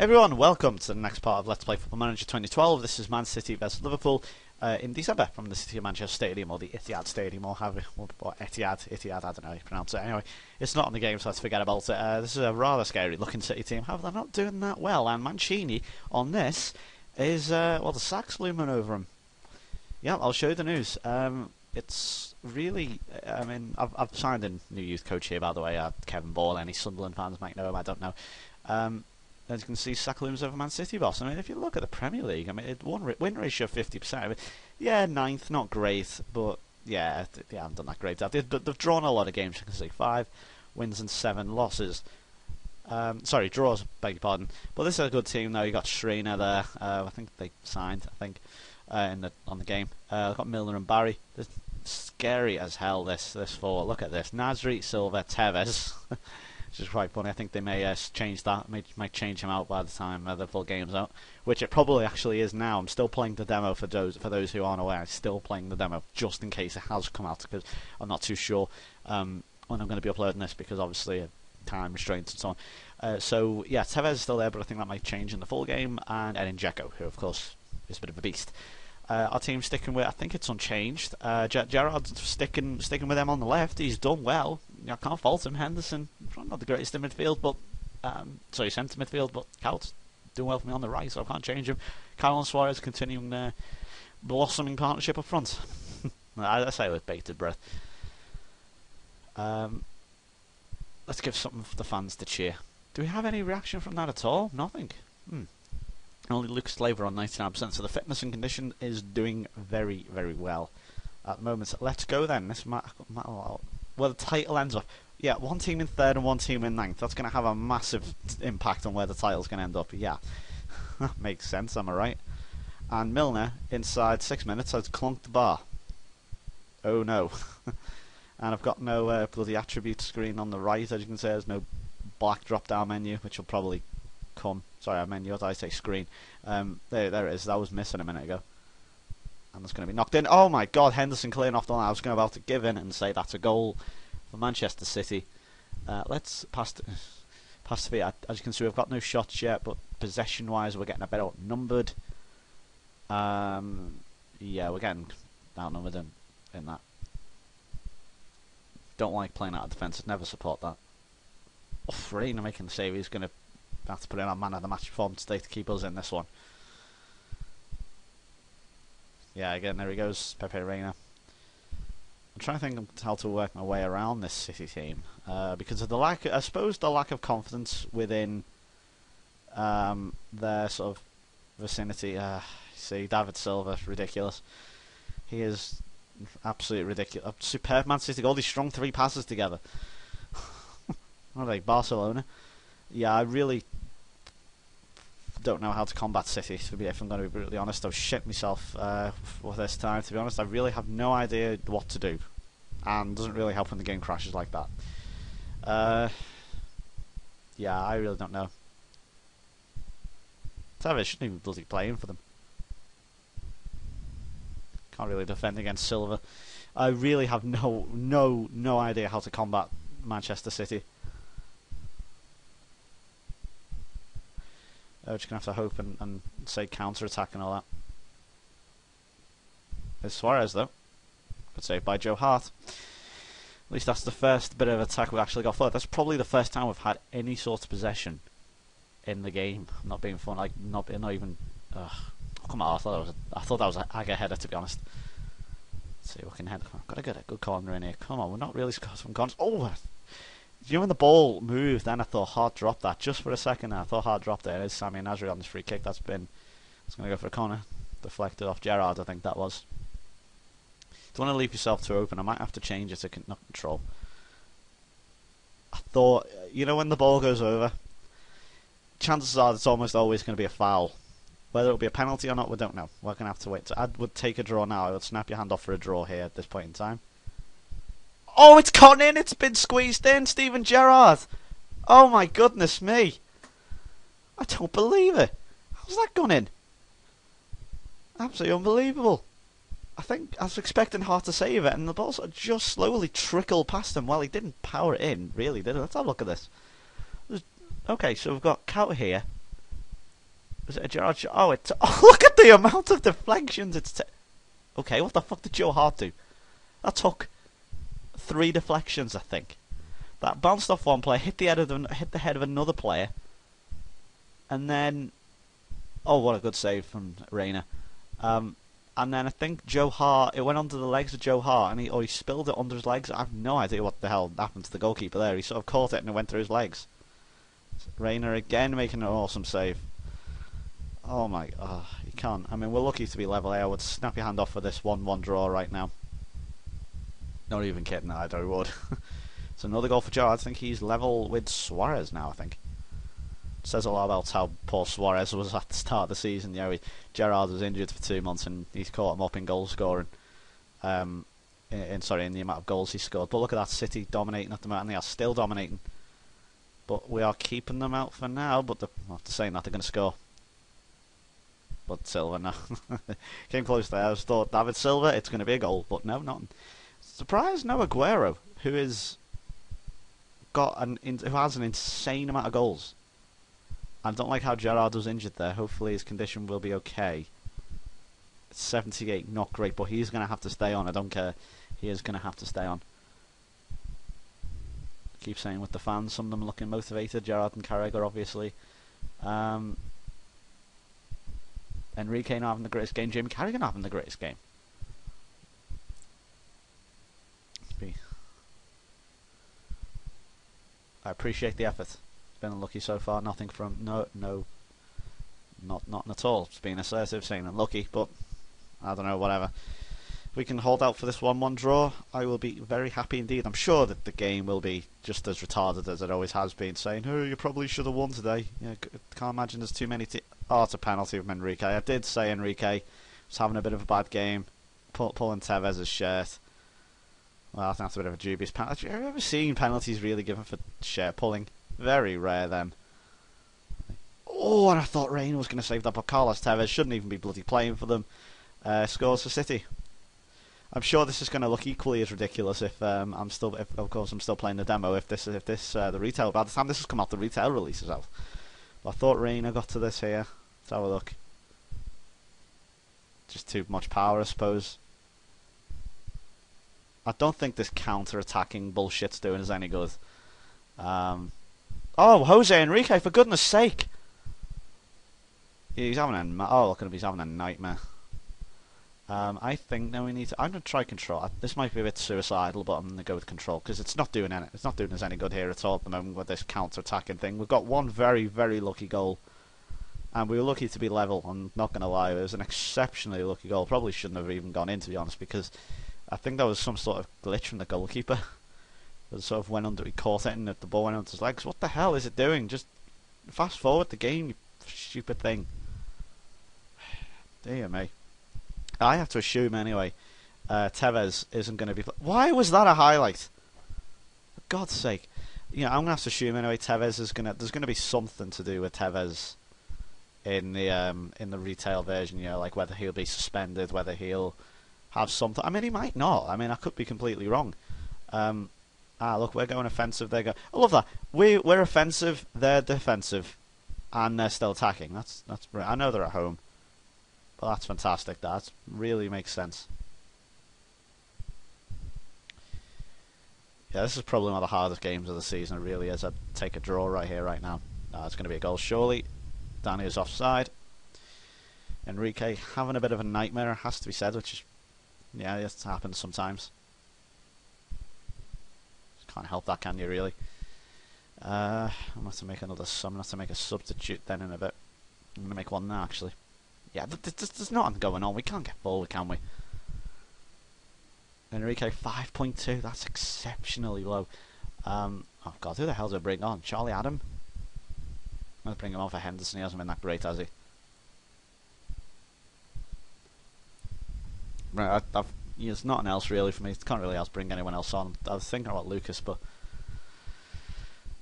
everyone, welcome to the next part of Let's Play Football Manager 2012. This is Man City vs Liverpool uh, in December from the City of Manchester Stadium or the Etihad Stadium or have or Etihad, Etihad, I don't know how you pronounce it. Anyway, it's not on the game, so let's forget about it. Uh, this is a rather scary looking City team. However, they're not doing that well, and Mancini on this is uh, well, the sack's looming over him. Yeah, I'll show you the news. Um, it's really, I mean, I've, I've signed a new youth coach here, by the way, uh, Kevin Ball. Any Sunderland fans might know him, I don't know. Um, as you can see, Saka looms over Man City, boss. I mean, if you look at the Premier League, I mean, it one win ratio of 50%. I mean, yeah, ninth, not great, but yeah, they haven't done that great. They've, they've drawn a lot of games, you can see. Five wins and seven losses. Um, sorry, draws, beg your pardon. But this is a good team, though. you got Schreiner there. Uh, I think they signed, I think, uh, in the on the game. Uh, got Milner and Barry. They're scary as hell, this, this four. Look at this. Nasri, Silva, Tevez. which is quite funny. I think they may uh, change that, may, might change him out by the time uh, the full game's out, which it probably actually is now. I'm still playing the demo for those for those who aren't aware. I'm still playing the demo just in case it has come out because I'm not too sure um, when I'm going to be uploading this because obviously uh, time restraints and so on. Uh, so yeah, Tevez is still there, but I think that might change in the full game, and Edin Dzeko, who of course is a bit of a beast. Uh, our team sticking with, I think it's unchanged. Uh, sticking sticking with them on the left. He's done well. I can't fault him. Henderson, not the greatest in midfield, but um, sorry, centre midfield, but Cal's doing well for me on the right, so I can't change him. And Suarez continuing their blossoming partnership up front. I, say with bated breath. Um, let's give something for the fans to cheer. Do we have any reaction from that at all? Nothing. Hmm. Only Lucas Leiva on 99%, so the fitness and condition is doing very, very well at the moment. Let's go then. This might, might well, the title ends up. Yeah, one team in third and one team in ninth. That's going to have a massive impact on where the title's going to end up. Yeah, that makes sense. Am I right? And Milner, inside six minutes, has clunked the bar. Oh no. and I've got no uh, bloody attribute screen on the right, as you can see. There's no black drop-down menu, which will probably come. Sorry, I menu. I say? Screen. Um, there, there it is. That was missing a minute ago. And it's going to be knocked in. Oh my God! Henderson clearing off the line. I was going to about to give in and say that's a goal for Manchester City. Uh, let's pass. To, pass to be As you can see, we've got no shots yet, but possession-wise, we're getting a bit outnumbered. Um, yeah, we're getting outnumbered in, in that. Don't like playing out of defence. I'd never support that. Oh, Reina making the save. He's going to have to put in our man of the match form today to keep us in this one. Yeah, again, there he goes, Pepe Reina. I'm trying to think how to work my way around this City team uh, because of the lack, I suppose, the lack of confidence within um, their sort of vicinity. Uh, see, David Silva, ridiculous. He is absolutely ridiculous. Superb Man City goal. He strung three passes together. what are they, Barcelona? Yeah, I really don't know how to combat be, if I'm going to be brutally honest, I've shit myself uh, for this time. To be honest, I really have no idea what to do, and doesn't really help when the game crashes like that. Uh, yeah, I really don't know. Tevez shouldn't even bloody playing for them. Can't really defend against Silva. I really have no, no, no idea how to combat Manchester City. We're just going to have to hope and, and say counter-attack and all that. There's Suarez, though. Good save by Joe Hart. At least that's the first bit of attack we've actually got forward. That's probably the first time we've had any sort of possession in the game. Not being fun, like not not even. Ugh. Oh, come on, I thought that was a, I thought that was a Agger header to be honest. Let's see what can head. Got to get a good corner in here. Come on, we're not really scoring some corners. Oh, you know when the ball moved, then I thought Hart dropped that just for a second. I thought Hart dropped it. It is Samir Nasri on this free kick. That's been. It's going to go for a corner, deflected off Gerrard. I think that was. Don't want to leave yourself too open. I might have to change it to con- not control. I thought, you know, when the ball goes over, chances are it's almost always going to be a foul. Whether it'll be a penalty or not, we don't know. We're going to have to wait. I would take a draw now. I would snap your hand off for a draw here at this point in time. Oh, it's gone in. It's been squeezed in. Steven Gerrard. Oh my goodness me. I don't believe it. How's that gone in? Absolutely unbelievable. I think I was expecting Hart to save it, and the ball sort of just slowly trickled past him. Well, he didn't power it in, really, did he? Let's have a look at this. Okay, so we've got Kuyt here. It a Gerrard? Sh- Oh, it's oh, look at the amount of deflections. It's okay. What the fuck did Joe Hart do? That took three deflections, I think. That bounced off one player, hit the head of the, hit the head of another player, and then oh, what a good save from Reina. Um, and then I think Joe Hart, it went under the legs of Joe Hart, and he or he spilled it under his legs. I have no idea what the hell happened to the goalkeeper there. He sort of caught it and it went through his legs. Reina again making an awesome save. Oh my, oh, you can't. I mean, we're lucky to be level here. I would snap your hand off for this 1-1 draw right now. Not even kidding, I do would. it's another goal for Joe. I think he's level with Suarez now, I think. Says a lot about how poor Suarez was at the start of the season. You know, he, Gerrard was injured for two months and he's caught him up in goal scoring. Um, in, in, sorry, in the amount of goals he scored. But look at that City dominating at the moment, and they are still dominating. But we are keeping them out for now. But the, after saying that, they're going to score. But Silva, no. Came close there. I thought David Silva, it's going to be a goal. But no, not. Surprised no Aguero, who is got an who has an insane amount of goals. I don't like how Gerrard was injured there. Hopefully his condition will be okay. 78, not great, but he's going to have to stay on. I don't care. He is going to have to stay on. Keep saying with the fans, some of them looking motivated. Gerrard and Carragher, obviously. Um, Enrique not having the greatest game. Carragher not having the greatest game. I appreciate the effort. Been unlucky so far. Nothing from no no. Not not at all. It's been assertive, saying unlucky, but I don't know. Whatever. If we can hold out for this one-one draw, I will be very happy indeed. I'm sure that the game will be just as retarded as it always has been, saying, "Oh, you probably should have won today." Yeah, can't imagine there's too many. T- oh, it's a penalty from Enrique. I did say Enrique was having a bit of a bad game, pull, pulling Tevez's shirt. Well, that's a bit of a dubious penalty. Have you ever seen penalties really given for shirt pulling? Very rare, then. Oh, and I thought Reina was going to save that, but Carlos Tevez shouldn't even be bloody playing for them. Uh, scores for City. I'm sure this is going to look equally as ridiculous if um, I'm still, if, of course, I'm still playing the demo. If this, if this, uh, the retail, by the time this has come out, the retail releases out. But I thought Reina got to this here. Let's have a look. Just too much power, I suppose. I don't think this counter-attacking bullshit's doing us any good. Um, oh, Jose Enrique, for goodness sake! He's having a oh, look at him, he's having a nightmare. Um, I think now we need to. I'm to try control. This might be a bit suicidal, but I'm to go with control because it's not doing any. It's not doing us any good here at all at the moment with this counter-attacking thing. We've got one very, very lucky goal, and we were lucky to be level. I'm not going to lie, it was an exceptionally lucky goal. Probably shouldn't have even gone in to be honest, because I think that was some sort of glitch from the goalkeeper. It sort of went under. He caught it, and the ball went onto his legs. What the hell is it doing? Just fast forward the game, you stupid thing. Dear me. I have to assume anyway. Uh, Tevez isn't going to be. Why was that a highlight? For God's sake! You know, I'm going to have to assume anyway. Tevez is going to. There's going to be something to do with Tevez in the um, in the retail version. You know, like whether he'll be suspended, whether he'll have something. I mean, he might not. I mean, I could be completely wrong. Um, ah, look, we're going offensive. They go. I love that. We we're offensive. They're defensive, and they're still attacking. That's that's. I know they're at home. but that's fantastic. That really makes sense. Yeah, this is probably one of the hardest games of the season. It really is. I'd take a draw right here, right now. Uh, it's going to be a goal, surely. Danny is offside. Enrique having a bit of a nightmare, has to be said, which is, yeah, it happens sometimes. Can't help that, can you, really? Uh, I'm going to have to make another sub. I'm going to have to make a substitute then in a bit. I'm going to make one now, actually. Yeah, there's, there's nothing going on. We can't get forward, can we? Enrique 5.2. That's exceptionally low. Um, oh God, who the hell do I bring on? Charlie Adam. I'm gonna bring him on for Henderson. He hasn't been that great, has he? I, I've, there's nothing else really for me. Can't really else bring anyone else on. I was thinking about Lucas, but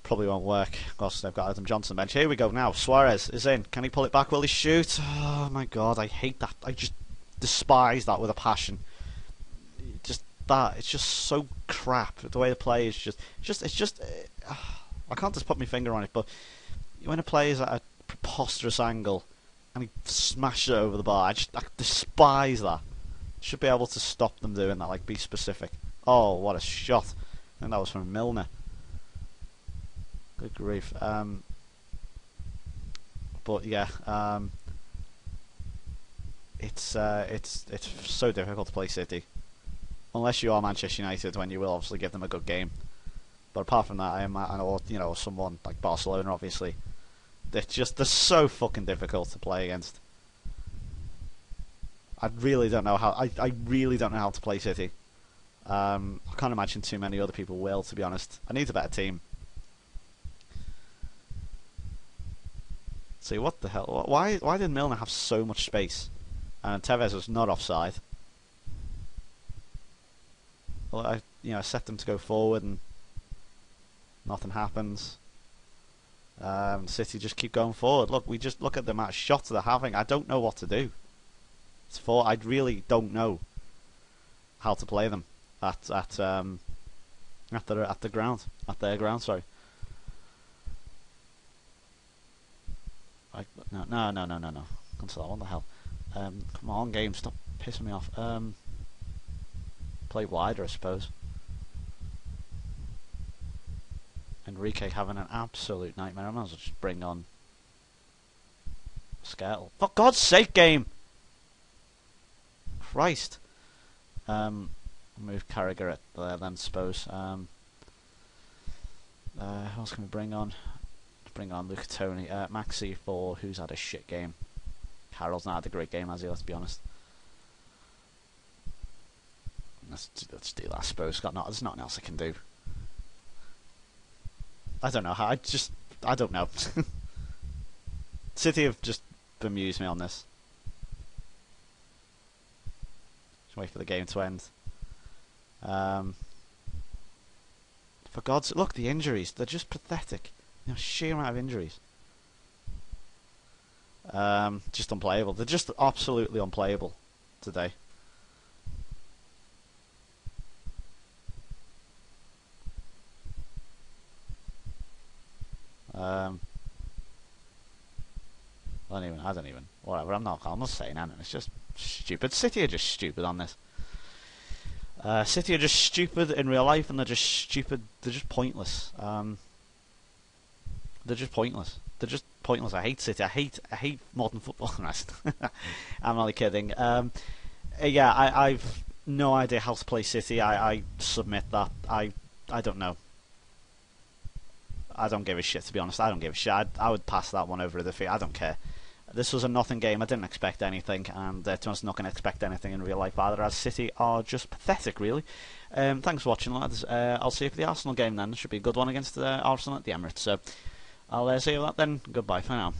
probably won't work. Of course, they've got Adam Johnson bench. Here we go now. Suarez is in. Can he pull it back? Will he shoot? Oh my god, I hate that. I just despise that with a passion. Just that. It's just so crap. The way the play is just, just it's just. Uh, I can't just put my finger on it, but when a play is at a preposterous angle, and he smashes it over the bar. I just I despise that. Should be able to stop them doing that. Like be specific. Oh, what a shot! Think that was from Milner. Good grief. Um, but yeah, um, it's uh, it's it's so difficult to play City, unless you are Manchester United, when you will obviously give them a good game. But apart from that, I am, I know, you know, someone like Barcelona, obviously, they're just they're so fucking difficult to play against. I really don't know how. I, I really don't know how to play City. Um, I can't imagine too many other people will, to be honest. I need a better team. See what the hell? Why why did Milner have so much space? And Tevez was not offside. Well, I you know I set them to go forward and nothing happens. Um, City just keep going forward. Look, we just look at the amount of shots they're having. I don't know what to do. It's for I really don't know how to play them at at um, at the at the ground at their ground. Sorry. I, no no no no no no. What the hell? Um, come on, game. Stop pissing me off. Um, play wider, I suppose. Enrique having an absolute nightmare. I might as well just bring on Skrtel. For God's sake, game! Christ. Um, move Carragher at there then, suppose. Um, uh, who else can we bring on? Bring on Luca Toni. Uh, Maxi for who's had a shit game. Carroll's not had a great game, has he? Let's be honest. Let's, let's do that, I suppose. Got not, there's nothing else I can do. I don't know how. I just I don't know. City have just bemused me on this. Just wait for the game to end. Um, for God's look, the injuries. They're just pathetic. You know, sheer amount of injuries. Um, just unplayable. They're just absolutely unplayable today. Um, I don't even. I don't even. Whatever. I'm not. I'm not saying anything. It's just stupid. City are just stupid on this. Uh, City are just stupid in real life, and they're just stupid. They're just pointless. Um, they're just pointless. They're just pointless. I hate City. I hate. I hate modern football. I'm only kidding. Um, yeah, I, I've no idea how to play City. I, I submit that. I I don't know. I don't give a shit to be honest. I don't give a shit. I'd, I would pass that one over the feet. I don't care. This was a nothing game. I didn't expect anything, and uh, to not going to expect anything in real life either. As City are just pathetic, really. Um, thanks for watching, lads. Uh, I'll see you for the Arsenal game then. Should be a good one against uh, Arsenal at the Emirates. So I'll uh, see you that then. Goodbye for now.